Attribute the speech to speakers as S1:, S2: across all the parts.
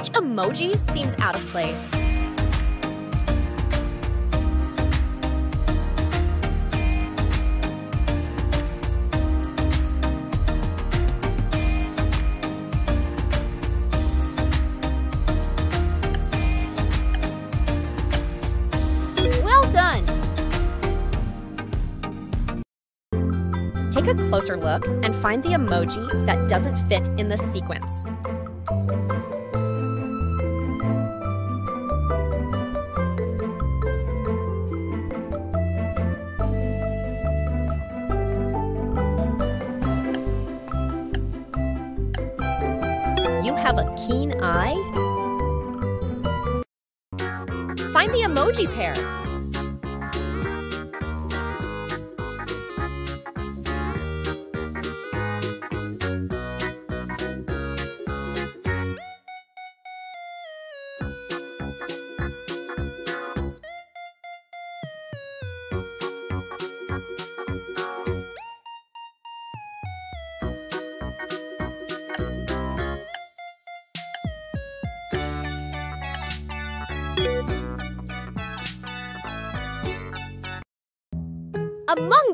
S1: Which emoji seems out of place? Well done! Take a closer look and find the emoji that doesn't fit in the sequence. Eye? Find the emoji pair.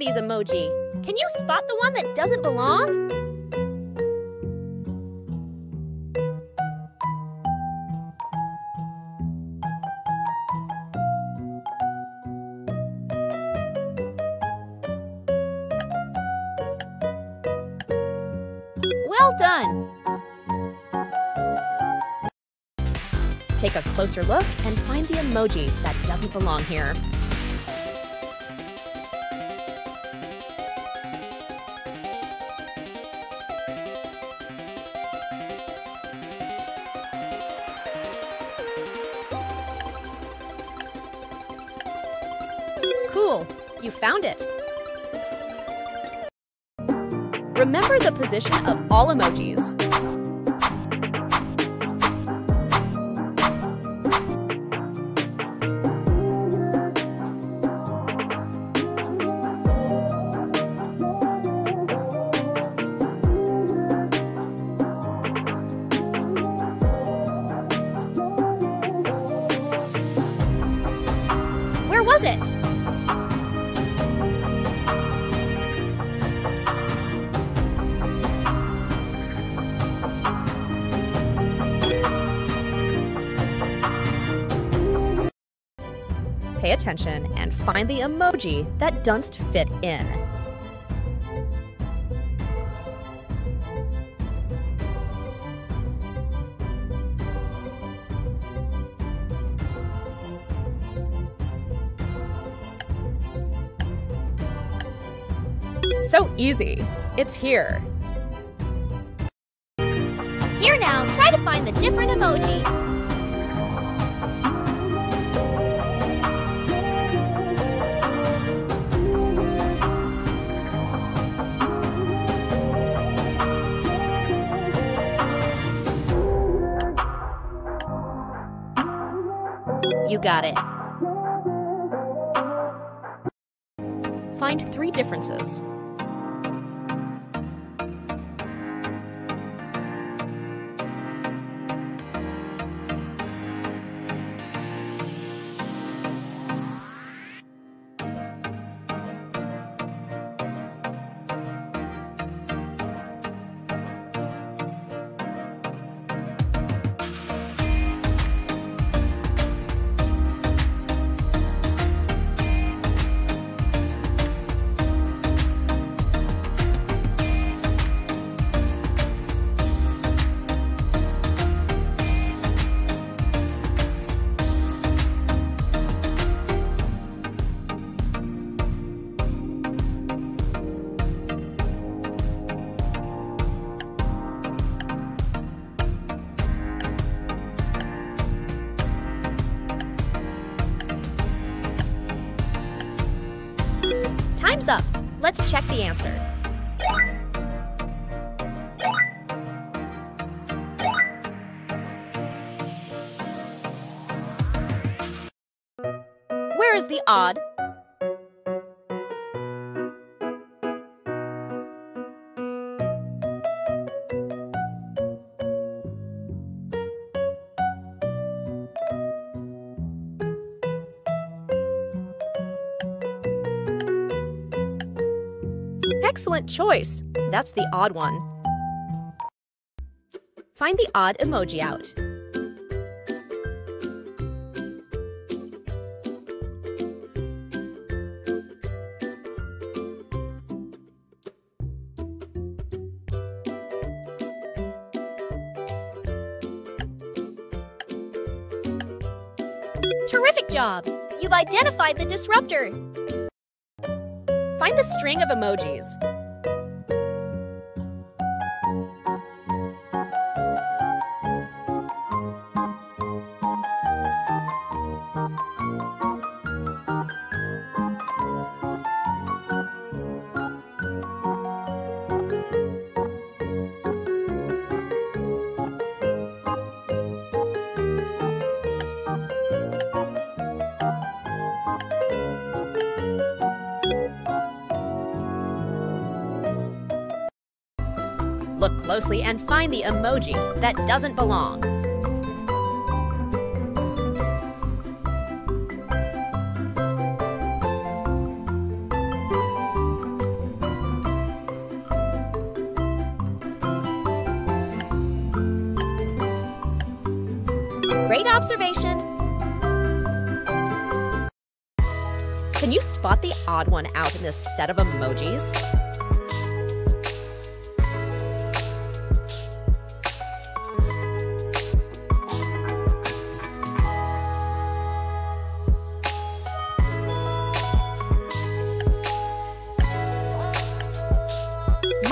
S1: These emoji, can you spot the one that doesn't belong? Well done! Take a closer look and find the emoji that doesn't belong here. Cool, you found it. Remember the position of all emojis. Find the emoji that doesn't fit in. So easy. It's here.
S2: Here
S1: got it. Find three differences. Answer. Where is the odd? Excellent choice. That's the odd one. Find the odd emoji out.
S2: Terrific job! You've identified the disruptor.
S1: The string of emojis. Look closely and find the emoji that doesn't belong.
S2: Great observation.
S1: Can you spot the odd one out in this set of emojis?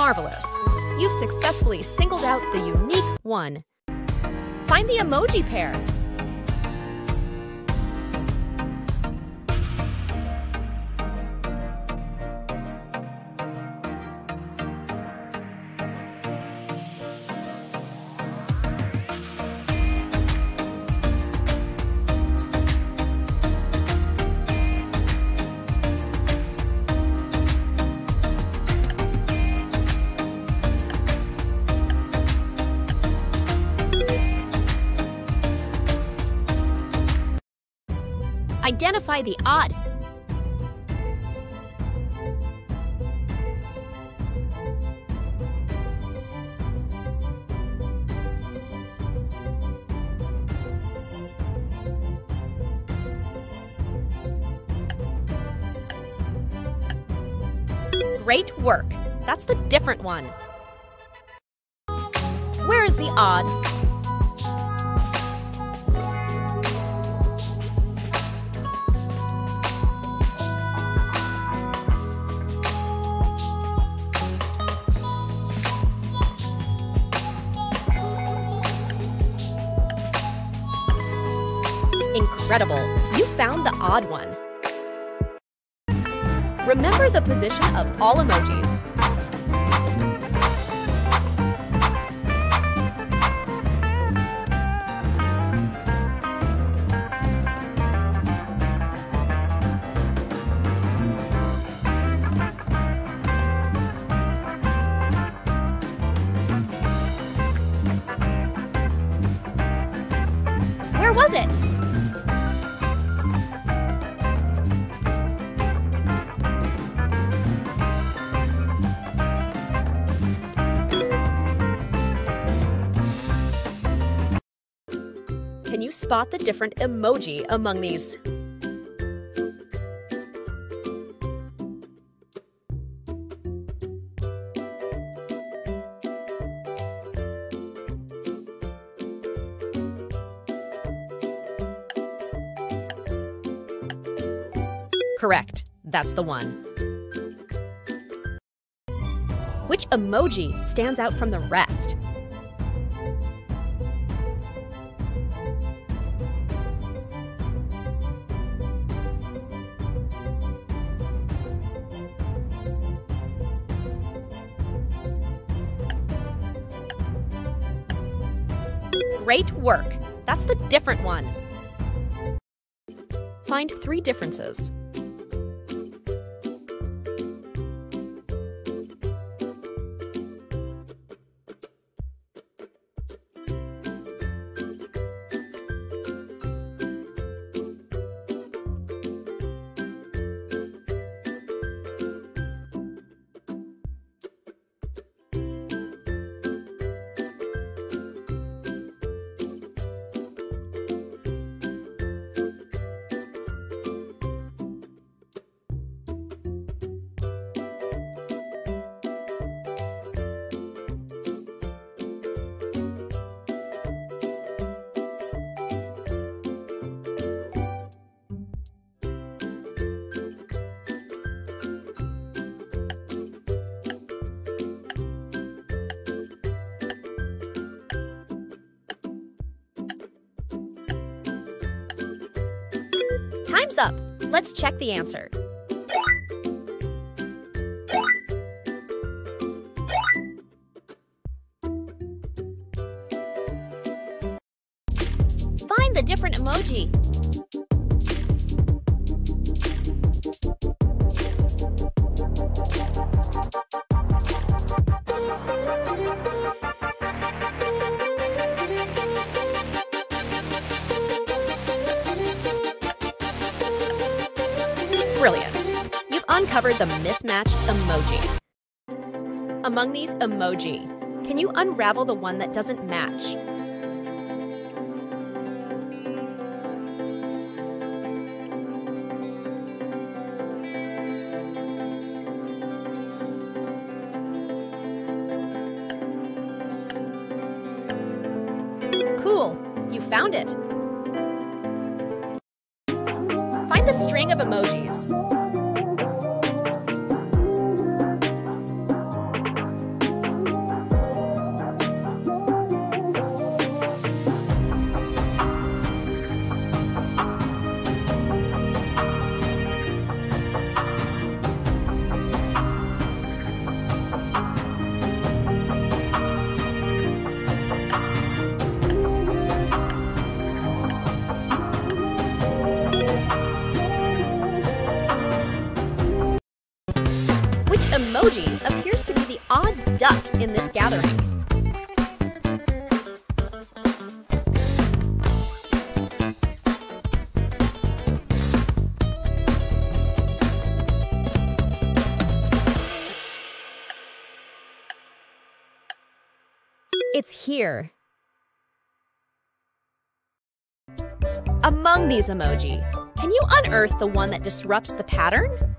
S1: Marvelous! You've successfully singled out the unique one. Find the emoji pair. Identify the odd. Great work. That's the different one. Where is the odd? Incredible! You found the odd one. Remember the position of all emojis. Can you spot the different emoji among these? Correct. That's the one. Which emoji stands out from the rest? Great work! That's the different one. Find three differences.
S2: Time's up.
S1: Let's check the answer.
S2: Find the different emoji.
S1: Mismatched emoji. Among these emoji, can you unravel the one that doesn't match? Emoji appears to be the odd duck in this gathering? It's here. Among these emoji, can you unearth the one that disrupts the pattern?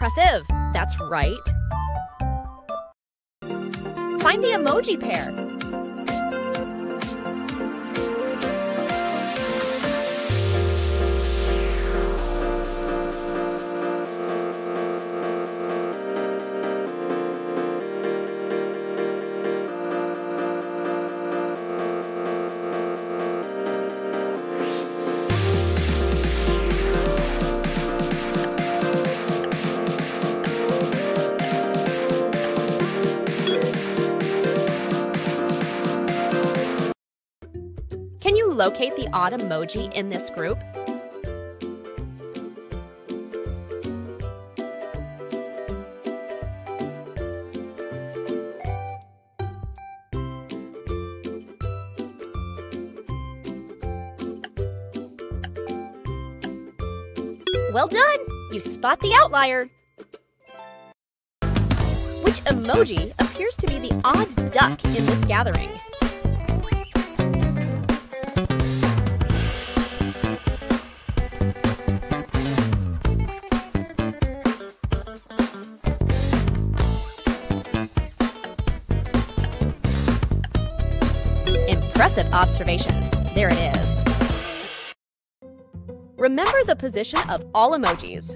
S1: Impressive. That's right. Find the emoji pair. Locate the odd emoji in this group? Well done! You spot the outlier. Which emoji appears to be the odd duck in this gathering? Impressive observation. There it is. Remember the position of all emojis.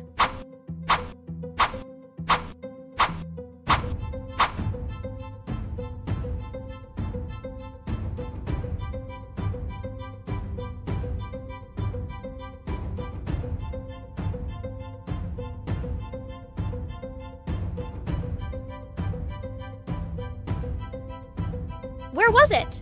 S1: Where was it?